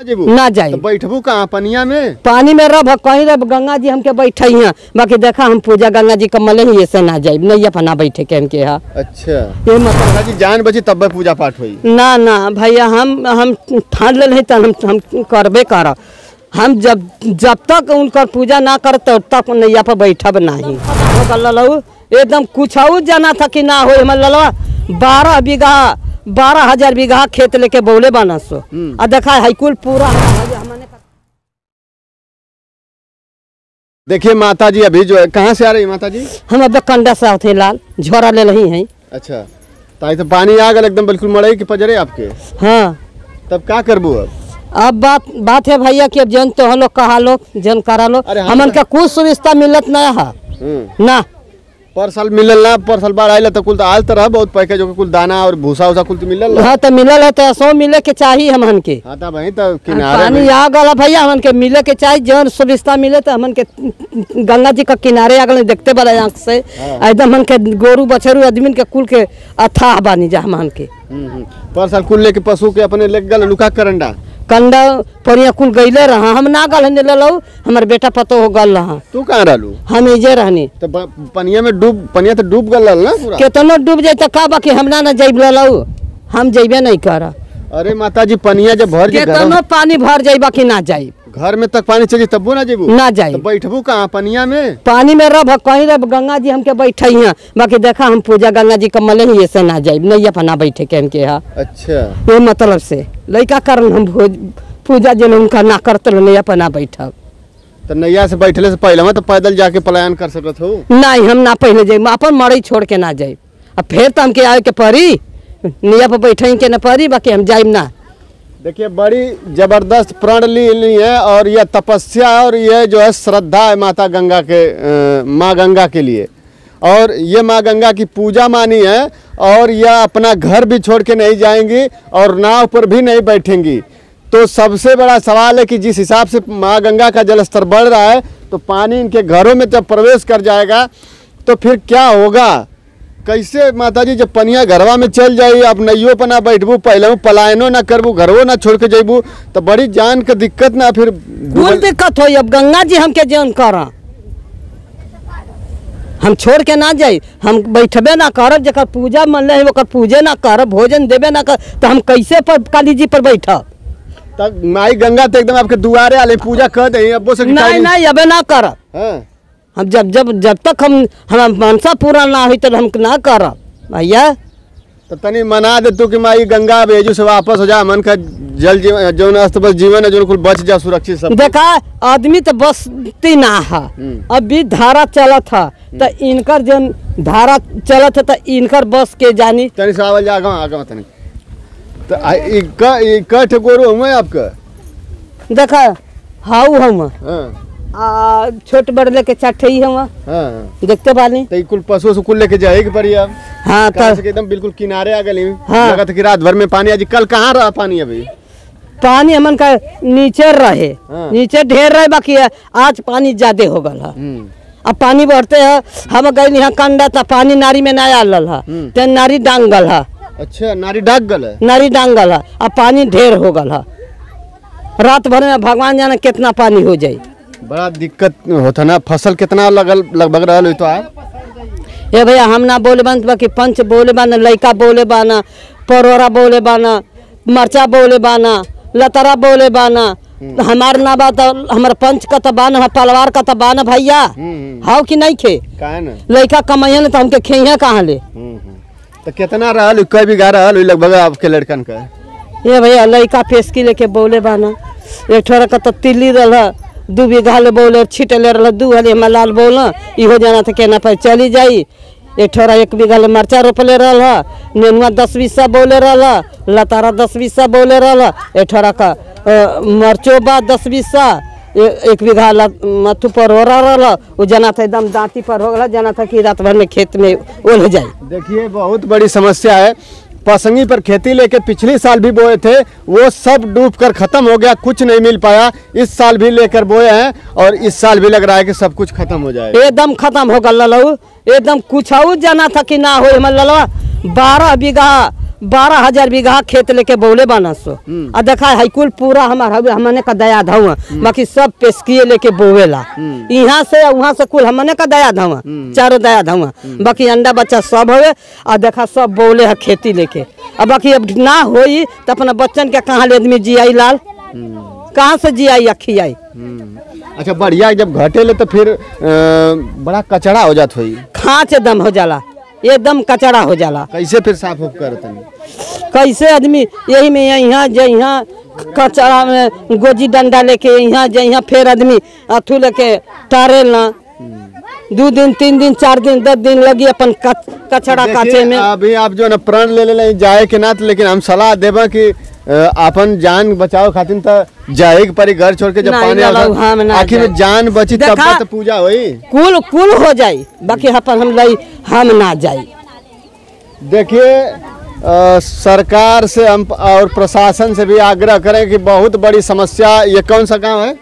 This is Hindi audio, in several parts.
ना तो बैठबू कहाँ? पनिया में? पानी में रह कहीं रह गंगा जी हमके बैठे हैं। बाकी देखा हम पूजा गंगा जी कमले ही ऐसे ना जाई नैया पर ना बैठे के हमके यहाँ। अच्छा। ये गंगा जी जान बची तब पूजा पाठ हुई। ना ना भैया हम हम ठान ले नहीं हम हम करबे कर। हम जब जब तक उनकर पूजा ना कर तब तक नैया पर बैठब नहीं। ललऊ एकदम कुछ जाना था कि ना हो हमर ललवा। बारह बीघा बारह हज़ार बीघा खेत लेके बोले बना सो। हम्म। आ देखा है कुल पूरा देखिए माता जी अभी जो है कहाँ से आ रही माता जी हम अब कंडा से आते लाल। झोरा ले रही हैं। अच्छा। ताई तो पानी आ गल एकदम बिल्कुल मड़ई के पजरे आपके। हाँ। तब का करबू अब? अब बात बात है भैया कि अब जन तो लोग कहा लोग जन करा लोग हम- हमन का कुछ सुविधा मिलत नहीं है। हम्म। ना। पर साल मिलल ना पर साल बाढ़ आयल तो कुल तो आल तरह बहुत पैकेज हो कुल दाना और भूसा उसा कुल तो मिलल हाँ तो मिलल है तो सौ मिले के चाहिए हमन के। हाँ तब वहीं तो किनारे पानी आ गला भैया हमन के मिले के चाहिए जौन सुविधा मिले तो हमन के गंगा जी का किनारे आ गए देखते बड़ा आँख से। एकदम हमन के गोरू बछरू आदमी के कुल के अथाह बानी जा हमन के। हम्म, हम्म। पर साल कुल लेके पशु के अपने लेके गल लुका करंडा। कंडा परिया कुल गईले रहा। हम ना गल ललो हमर बेटा पतो हो गल रहा। तू कहाँ रहलू? हम इजे रहनी। तो पनिया में डूब पनिया तो डूब गल ना पूरा? केतनो डूब जाए तो का बाकी हम ना ना जाइब ललो। हम जाइबे नहीं कर अरे माता जी पनिया जब भर जे केतनो पानी भर जाई बाकी ना जाइब घर में तक पानी चली तब्बो ना जेबू। ना तो बैठबू कहाँ पनिया में? पानी में रह कहीं रह गंगा जी हमके बैठे हैं। बाकी देखा हम पूजा गंगा जी कमले ही ऐसे ना जाइब नैया पर ना बैठे के हमके यहाँ अच्छा। ये मतलब से लड़का कारण हम पूजा जन उनका ना करते नैया पर ना बैठब। तो नैया से बैठले से पहले में तो पैदल जाके पलायन कर सकत हो। नहीं हम ना पहले जाइब अपन मरई छोड़ के ना जाए। अब फिर तो हमके आए के पड़ी नैया पर बैठे के ना पड़ी बाकी हम जाइब ना। देखिए, बड़ी ज़बरदस्त प्रण ली है और यह तपस्या और यह जो है श्रद्धा है माता गंगा के माँ गंगा के लिए। और ये माँ गंगा की पूजा मानी है और यह अपना घर भी छोड़ के नहीं जाएँगी और नाव पर भी नहीं बैठेंगी। तो सबसे बड़ा सवाल है कि जिस हिसाब से माँ गंगा का जलस्तर बढ़ रहा है तो पानी इनके घरों में जब प्रवेश कर जाएगा तो फिर क्या होगा? कैसे माता जी जब पनिया घरवा में चल जाई आप नैयो पर ना बैठबू पहले पलायनो ना करबू घरवो ना छोड़ के जेबू तो बड़ी जान के दिक्कत ना फिर कुल दिक्कत हो अब गंगा जी हमके जन करा। हम छोड़ के ना जाई हम बैठबे ना करब जकर पूजा मन है ओकर पूजे ना करब भोजन देबे ना कर तो हम कैसे पर काली जी पर बैठब? तब माई गंगा तो एकदम आपके दुआरे आले पूजा कर दे अब्बो से नहीं नहीं अबे ना करब। हाँ। हम जब जब जब तक हम हम मनसा पूरा ना हुई तब हम ना करब भैया? तो तनी मना दे तू कि माई गंगा भेजू से वापस हो जा मन का जल जीवन जौन अस्त बस जीवन है जो कुल बच जा सुरक्षित सब देखा आदमी तो बसती ना है। हम्म। अभी धारा चलत है तो इनकर जन धारा चलत है तो इनकर बस के जानी। तनी से आवल जा आगा आगा तनी। तो आ- ई का ई का ठेकोरो हुए आपका? देखा हाउ हम हाँ। आ छोट बड़ लेके चठई हम हाँ देखते बानी तो कुल पशु से कुल लेके जाए के पड़ी अब हाँ तो एकदम बिल्कुल किनारे आ गई हाँ। लगा कि रात भर में पानी आज कल कहाँ रहा पानी अभी? पानी हमन का नीचे रहे। हाँ। नीचे ढेर रहे बाकी है, आज पानी ज़्यादा हो गल है। हम्म। अब पानी बढ़ते है हम गए यहाँ कंडा था पानी नारी में ना आल है। हम्म। ते नारी डांगल है। अच्छा नारी डाक गल है? नारी डांगल है। अब पानी ढेर हो गल है। रात भर में भगवान जाने कितना पानी हो जाए। बड़ा दिक्कत होता ना। फ़सल कितना लगल लगभग रहल तो आप ए भैया हम ना बोले बन बाकी पंच बोले बाना लइका बोले बाना परोरा बोले बाना मरचा बोले बाना लतरा बोले बाना हमार ना बात हमार पंच का तो बाना पलवार का तो बाना भैया। हम्म हाउ कि नहीं खे? का ना? कमाइए तो हमके खेइया कहाँ ले? हम्म, हम्म। तो कितना रहल कई बीघा रहल लगभग आपके लड़कन का? ये भैया लइका पेस्की लेके बोले बाना एक ठोरा का तो तिल्ली रहा दू बीघा ले बोले, छिटले रहा दू हले हमार लाल बोला। इहो जाना था केना पर चली जाई। एक ठोरा एक बीघा ले मरचा रोपले रहा नेनुआ दस बीसा बोले रहा लतारा दस बीसा बोले रहा एक ठोरा का मरचो बा दस बीसा। ए- एक बीघा मथु पर हो रहा वो जना था एकदम दांती पर हो गया जना था कि रात भर में खेत में ओल जाए देखिए, बहुत बड़ी समस्या है। पसंगी पर खेती लेके पिछले साल भी बोए थे, वो सब डूब कर खत्म हो गया, कुछ नहीं मिल पाया। इस साल भी लेकर बोए हैं और इस साल भी लग रहा है कि सब कुछ खत्म हो जाए एकदम खत्म होगा ललऊ एकदम कुछ जाना था कि ना हो ललवा बारह बीघा बारह हज़ार बीघा खेत लेके बोले बाना सो। हम्म। आ देखा है कुल पूरा हमार हमने का दया धुआ। बाकी सब पेशकिए लेके बोवेला। यहाँ से वहाँ से कुल हमने का दया धुआ। चारों दया धुआ। बाकी अंडा बच्चा सब हवे आ देखा सब बोले है खेती लेके। अब बाकी अब ना होई तो अपना बच्चन के कहाँ ले आदमी जियाई लाल? कहाँ से जियाई या खियाई अच्छा बढ़िया जब घटेले तो फिर बड़ा कचड़ा हो जात होई। खाँच दम हो जाला। एकदम कचरा हो जाला। कैसे फिर साफ़ उफ हैं? तनी कैसे आदमी यही में यहाँ जहाँ यहाँ कचरा में गोजी डंडा लेके यहाँ जहाँ यहाँ फिर आदमी अथू लेके टारे ना दू दिन तीन दिन चार दिन दस दिन लगी अपन कच, कचड़ा काचे में। अभी आप जो ना प्रण ले ले जाए के ना तो लेकिन हम सलाह देबा कि अपन जान बचाओ खातिर तो जाए के परी घर छोड़ के जब पानी आखिर में जान बची तब तो पूजा होई। कुल कुल हो जाई बाकी अपन हम लई हम ना जाई देखिए सरकार से हम और प्रशासन से भी आग्रह करें कि बहुत बड़ी समस्या ये कौन सा गाँव है?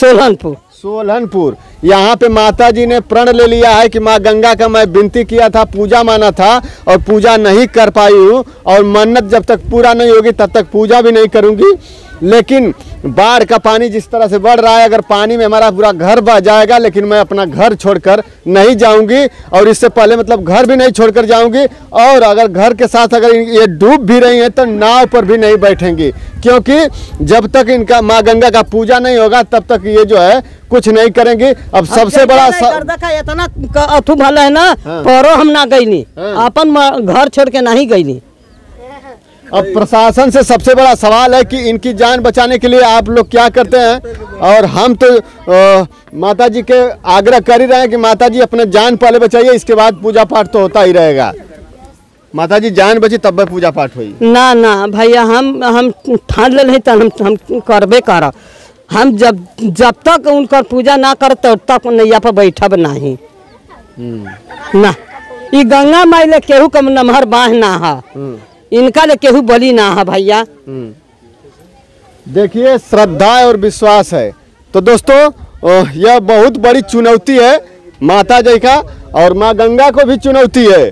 सोलहनपुर सोलहनपुर। यहाँ पे माता जी ने प्रण ले लिया है कि माँ गंगा का मैं विनती किया था, पूजा माना था और पूजा नहीं कर पाई हूँ और मन्नत जब तक पूरा नहीं होगी तब तक पूजा भी नहीं करूँगी। लेकिन बाढ़ का पानी जिस तरह से बढ़ रहा है अगर पानी में हमारा पूरा घर बह जाएगा लेकिन मैं अपना घर छोड़कर नहीं जाऊँगी और इससे पहले मतलब घर भी नहीं छोड़कर जाऊँगी और अगर घर के साथ अगर ये डूब भी रही हैं तो नाव पर भी नहीं बैठेंगी क्योंकि जब तक इनका माँ गंगा का पूजा नहीं होगा तब तक ये जो है कुछ नहीं करेंगी अब सबसे बड़ा इतना अथू भला है ना हाँ। परो हम ना गईनी हाँ। अपन घर छोड़ के नहीं गईनी अब प्रशासन से सबसे बड़ा सवाल है कि इनकी जान बचाने के लिए आप लोग क्या करते हैं? और हम तो माता जी के आग्रह कर ही रहे हैं कि माता जी अपने जान पहले बचाइए इसके बाद पूजा पाठ तो होता ही रहेगा। माता जी जान बची तब भी पूजा पाठ हुई। ना ना भैया हम हम ठान ले तो हम हम करबे करब हम जब जब तक उनकर पूजा ना कर तब तक नैया पर बैठब नहीं। ना ई गंगा माई ले केहू कम नमहर बाह ना हा। इनका ले केहू बली ना है भैया। देखिए श्रद्धा और विश्वास है। तो दोस्तों यह बहुत बड़ी चुनौती है माता जी का और माँ गंगा को भी चुनौती है।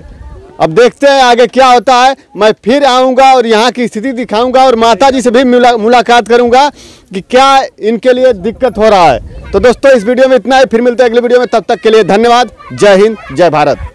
अब देखते हैं आगे क्या होता है। मैं फिर आऊँगा और यहाँ की स्थिति दिखाऊँगा और माता जी से भी मुला, मुलाकात करूँगा कि क्या इनके लिए दिक्कत हो रहा है। तो दोस्तों इस वीडियो में इतना ही। फिर मिलते हैं अगले वीडियो में। तब तक के लिए धन्यवाद। जय हिंद जय भारत।